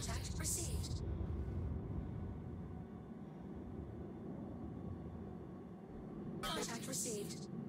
Contact received. Contact received.